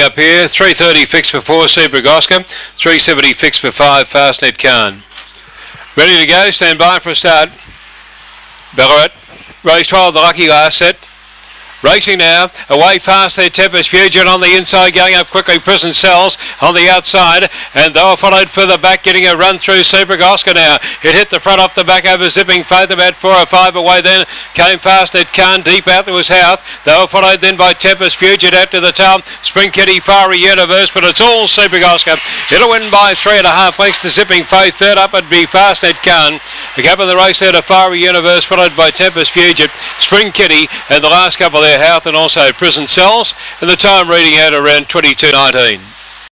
up here. 330 fixed for four, Super Oscar. 370 fixed for five, Fastnet Khan. Ready to go. Stand by for a start. Ballarat. Race 12, the lucky last set. Racing now, away fast there, Tempest Fugitive on the inside, going up quickly, Prison Cells on the outside, and they were followed further back, getting a run through Super Oscar now. It hit the front off the back over Zipping Faith, about four or five away then, came Fastnet Khan, deep out there was Houth. They were followed then by Tempest Fugitive out to the tail, Spring Kitty, Fiery Universe, but it's all Super Oscar. It'll win by three and a half lengths to Zipping Faith, third up it'd be Fastnet Khan. The gap in the race there to Fiery Universe, followed by Tempest Fugitive, Spring Kitty, and the last couple there, Houth and also Prison Cells, and the time reading out around 22.19.